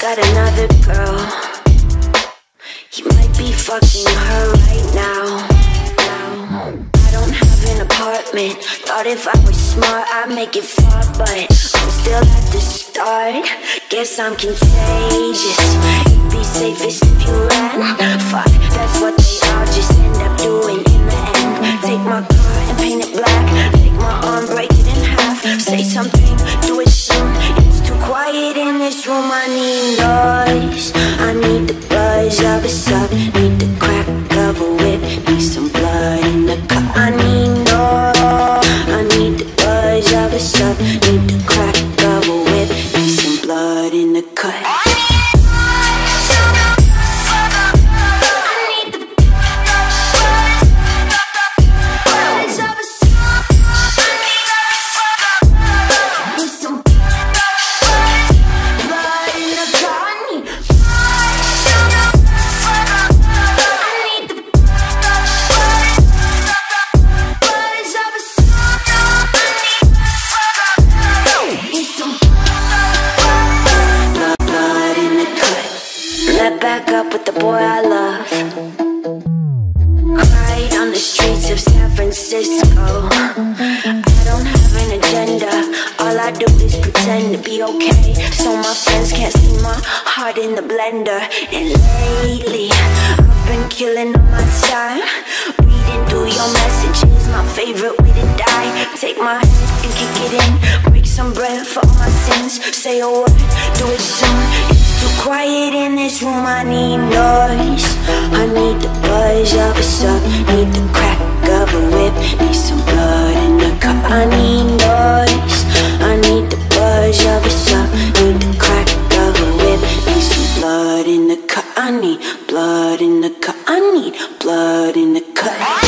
got another girl. He might be fucking her right now. I don't have an apartment. Thought if I was smart, I'd make it far, but I'm still at the start. Guess I'm contagious. I need noise. I need the buzz of a sub. Need the crack of a whip. Need some blood in the cup. I need noise. I need the buzz of a sub. Back up with the boy I love. Cried on the streets of San Francisco. I don't have an agenda. All I do is pretend to be okay. So my friends can't see my heart in the blender. And lately, I've been killing all my time. Reading through your messages, my favorite way to die. Take my hand and kick it in. Break some bread for all my sins. Say a word, do it soon. Quiet in this room. I need noise. I need the buzz of a sub. Need the crack of a whip. Need some blood in the cup. I need noise. I need the buzz of a sub. Need the crack of a whip. Need some blood in the cup. I need blood in the cup. I need blood in the cup.